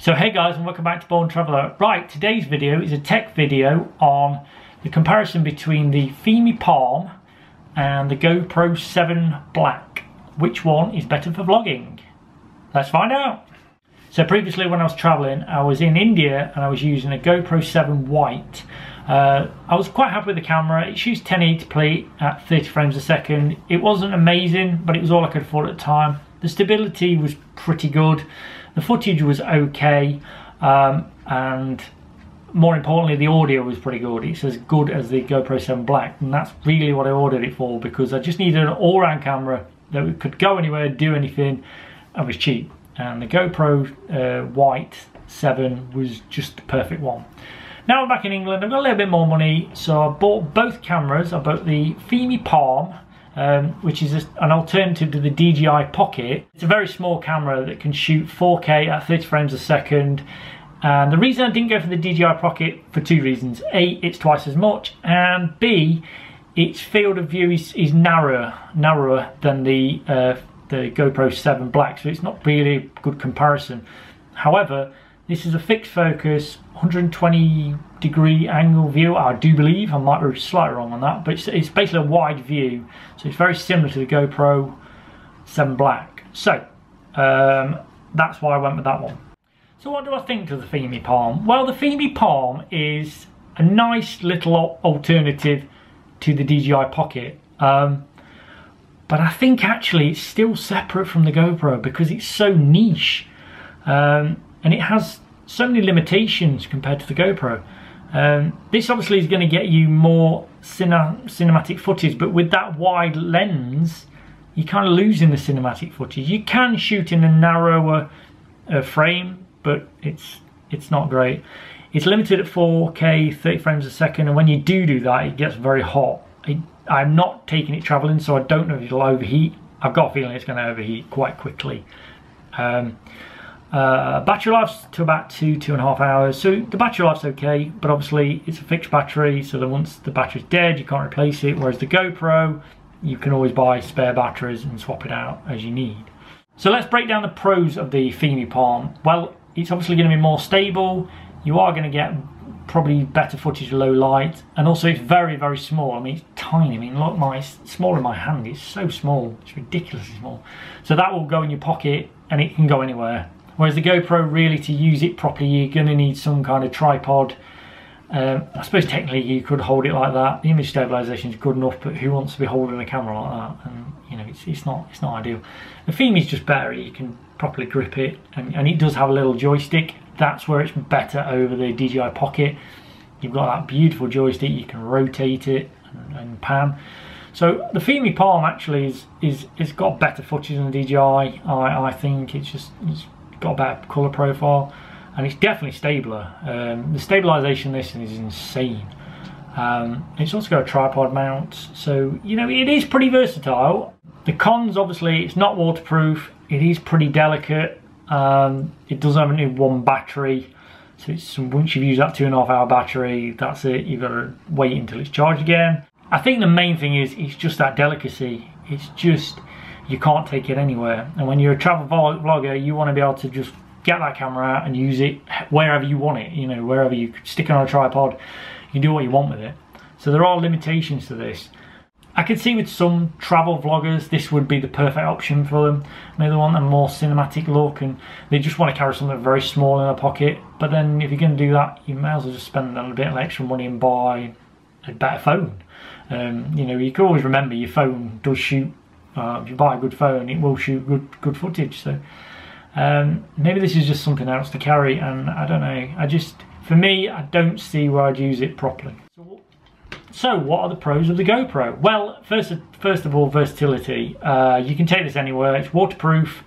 So hey guys and welcome back to Born Traveller. Right, today's video is a tech video on the comparison between the Fimi Palm and the GoPro 7 Black. Which one is better for vlogging? Let's find out. So previously when I was travelling, I was in India and I was using a GoPro 7 White. Uh, I was quite happy with the camera. It shoots 1080p at 30 frames a second. It wasn't amazing, but it was all I could afford at the time. The stability was pretty good. The footage was okay, um, and more importantly, the audio was pretty good. It's as good as the GoPro 7 Black, and that's really what I ordered it for because I just needed an all-round camera that could go anywhere, do anything, and was cheap. And the GoPro uh, White 7 was just the perfect one. Now I'm back in England, I've got a little bit more money, so I bought both cameras. I bought the Fimi Palm um, which is an alternative to the DJI Pocket. It's a very small camera that can shoot 4K at 30 frames a second. And the reason I didn't go for the DJI Pocket for two reasons. A, it's twice as much, and B, its field of view is, is narrower, narrower than the, uh, the GoPro 7 Black, so it's not really a good comparison. However, this is a fixed focus, 120 degree angle view, I do believe. I might be slightly wrong on that, but it's, it's basically a wide view. So it's very similar to the GoPro 7 Black. So um, that's why I went with that one. So what do I think of the Fimi Palm? Well, the Fimi Palm is a nice little alternative to the DJI Pocket. Um, but I think actually it's still separate from the GoPro because it's so niche. Um, and it has so many limitations compared to the GoPro. Um, this obviously is going to get you more cine cinematic footage, but with that wide lens, you're kind of losing the cinematic footage. You can shoot in a narrower uh, frame, but it's it's not great. It's limited at 4K, 30 frames a second, and when you do do that, it gets very hot. I, I'm not taking it traveling, so I don't know if it'll overheat. I've got a feeling it's going to overheat quite quickly. Um, uh, battery life's to about two, two and a half hours. So the battery life's okay, but obviously it's a fixed battery, so that once the battery's dead, you can't replace it. Whereas the GoPro, you can always buy spare batteries and swap it out as you need. So let's break down the pros of the Fimi Palm. Well, it's obviously going to be more stable. You are going to get probably better footage low light, and also it's very, very small. I mean, it's tiny. I mean, look, my it's smaller in my hand. It's so small. It's ridiculously small. So that will go in your pocket, and it can go anywhere. Whereas the GoPro, really to use it properly, you're going to need some kind of tripod. Um, I suppose technically you could hold it like that. The image stabilization is good enough, but who wants to be holding a camera like that? And you know, it's, it's not it's not ideal. The Fimi is just better. You can properly grip it, and, and it does have a little joystick. That's where it's better over the DJI Pocket. You've got that beautiful joystick. You can rotate it and, and pan. So the Fimi Palm actually is is it's got better footage than the DJI. I I think it's just it's got a better colour profile and it's definitely stabler. Um, the stabilisation this is insane. Um, it's also got a tripod mount, so you know it is pretty versatile. The cons, obviously, it's not waterproof. It is pretty delicate. Um, it does have only one battery, so it's, once you've used that two and a half hour battery, that's it. You've got to wait until it's charged again. I think the main thing is it's just that delicacy. It's just you can't take it anywhere. And when you're a travel vlogger, you want to be able to just get that camera out and use it wherever you want it, you know, wherever you stick it on a tripod, you do what you want with it. So there are limitations to this. I can see with some travel vloggers, this would be the perfect option for them. Maybe they want a more cinematic look and they just want to carry something very small in their pocket. But then if you're going to do that, you may as well just spend a little bit of extra money and buy a better phone. Um, you know, you can always remember your phone does shoot uh, if you buy a good phone, it will shoot good good footage. So um, maybe this is just something else to carry, and I don't know. I just, for me, I don't see where I'd use it properly. So, what are the pros of the GoPro? Well, first first of all, versatility. Uh, you can take this anywhere. It's waterproof.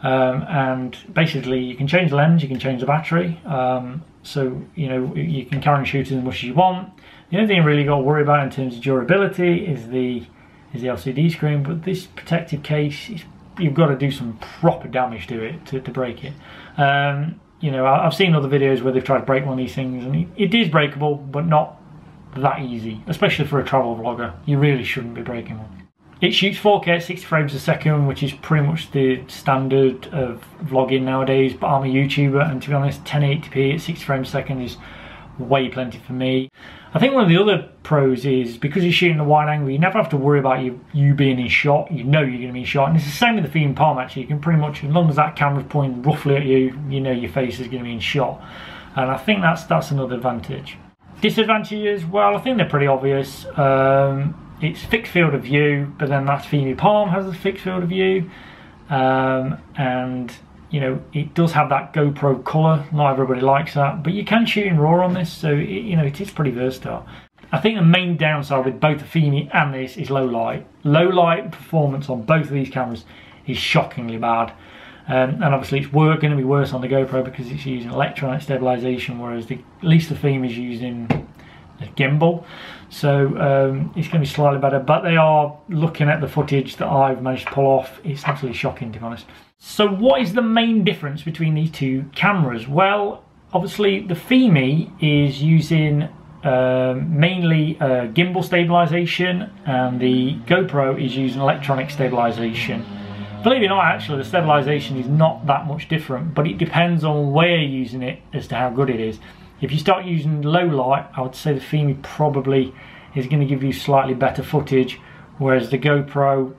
Um, and basically you can change the lens, you can change the battery, um, so you know you can carry and shoot as much as you want. The only thing you really got to worry about in terms of durability is the is the LCD screen, but this protective case, you've got to do some proper damage to it to, to break it. Um, you know, I've seen other videos where they've tried to break one of these things, and it, is breakable, but not that easy, especially for a travel vlogger. You really shouldn't be breaking one. It shoots 4K at 60 frames a second, which is pretty much the standard of vlogging nowadays, but I'm a YouTuber and to be honest, 1080p at 60 frames a second is way plenty for me. I think one of the other pros is because you're shooting the wide angle, you never have to worry about you, you being in shot. You know you're going to be in shot. And it's the same with the Fimi Palm actually. You can pretty much, as long as that camera's pointing roughly at you, you know your face is going to be in shot. And I think that's that's another advantage. Disadvantages, well, I think they're pretty obvious. Um, it's fixed field of view, but then that's Fimi Palm has a fixed field of view. Um, and you know, it does have that GoPro colour. Not everybody likes that, but you can shoot in RAW on this, so it, you know it is pretty versatile. I think the main downside with both the Fimi and this is low light. Low light performance on both of these cameras is shockingly bad. Um, and obviously it's going to be worse on the GoPro because it's using electronic stabilization, whereas the, at least the Fimi is using a gimbal. So um, it's going to be slightly better, but they are looking at the footage that I've managed to pull off. It's absolutely shocking to be honest. So what is the main difference between these two cameras? Well, obviously the Fimi is using um, mainly uh, gimbal stabilization and the GoPro is using electronic stabilization. Believe it or not, actually, the stabilization is not that much different, but it depends on where you're using it as to how good it is. If you start using low light, I would say the Fimi probably is going to give you slightly better footage, whereas the GoPro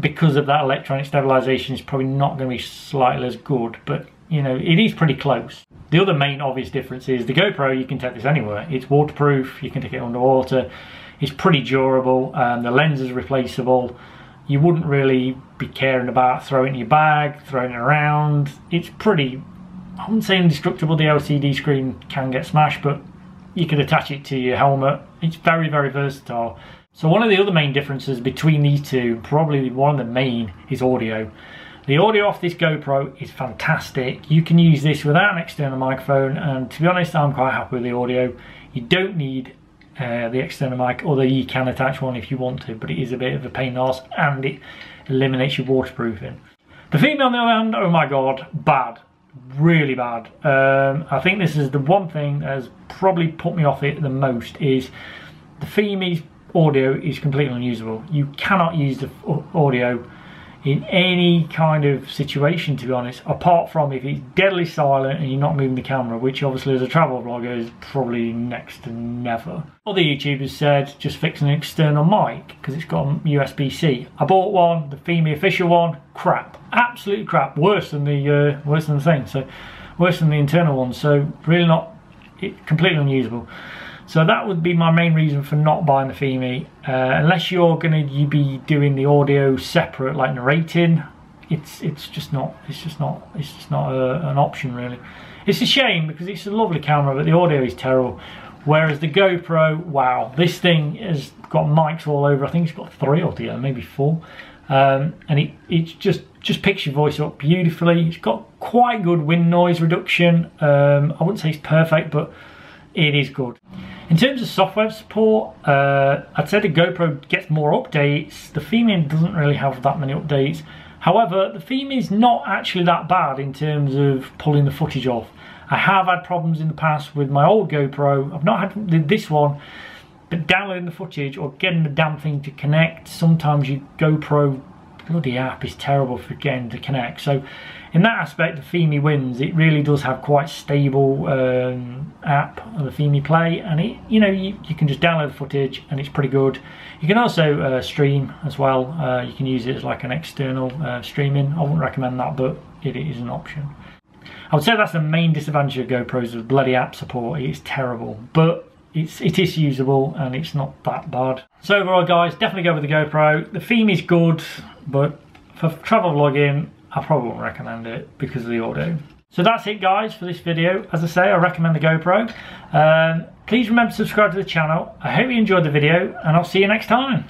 because of that electronic stabilization is probably not going to be slightly as good but you know it is pretty close. The other main obvious difference is the GoPro you can take this anywhere. It's waterproof you can take it underwater. It's pretty durable and the lens is replaceable. You wouldn't really be caring about throwing it in your bag throwing it around. It's pretty I wouldn't say indestructible the LCD screen can get smashed but you could attach it to your helmet. It's very very versatile so one of the other main differences between these two, probably one of the main, is audio. The audio off this GoPro is fantastic. You can use this without an external microphone and to be honest I'm quite happy with the audio. You don't need uh, the external mic, although you can attach one if you want to, but it is a bit of a pain in the ass and it eliminates your waterproofing. The Fimi on the other hand, oh my god, bad. Really bad. Um, I think this is the one thing that has probably put me off it the most is the Fimi's audio is completely unusable. You cannot use the audio in any kind of situation to be honest apart from if it's deadly silent and you're not moving the camera which obviously as a travel vlogger is probably next to never. Other YouTubers said just fix an external mic because it's got USB-C. I bought one, the Fimi official one, crap. Absolutely crap. Worse than the uh, worse than the thing. So worse than the internal one. So really not it, completely unusable. So that would be my main reason for not buying the Fimi. Uh, unless you're gonna you be doing the audio separate, like narrating, it's it's just not it's just not it's just not a, an option really. It's a shame because it's a lovely camera, but the audio is terrible. Whereas the GoPro, wow, this thing has got mics all over. I think it's got three altogether, maybe four. Um, and it, it just just picks your voice up beautifully. It's got quite good wind noise reduction. Um, I wouldn't say it's perfect, but it is good. In terms of software support, uh, I'd say the GoPro gets more updates. The Fimi doesn't really have that many updates. However, the Fimi is not actually that bad in terms of pulling the footage off. I have had problems in the past with my old GoPro. I've not had this one, but downloading the footage or getting the damn thing to connect, sometimes your GoPro bloody app is terrible for getting to connect. So in that aspect, the Fimi wins. It really does have quite stable um, app, the Fimi Play, and it, you know, you, you, can just download the footage and it's pretty good. You can also uh, stream as well. Uh, you can use it as like an external uh, streaming. I wouldn't recommend that, but it is an option. I would say that's the main disadvantage of GoPros is bloody app support. It's terrible, but it's it is usable and it's not that bad. So overall, guys, definitely go with the GoPro. The Fimi is good, but for travel vlogging, I probably won't recommend it because of the audio. So that's it guys for this video. As I say, I recommend the GoPro. Um, please remember to subscribe to the channel. I hope you enjoyed the video and I'll see you next time.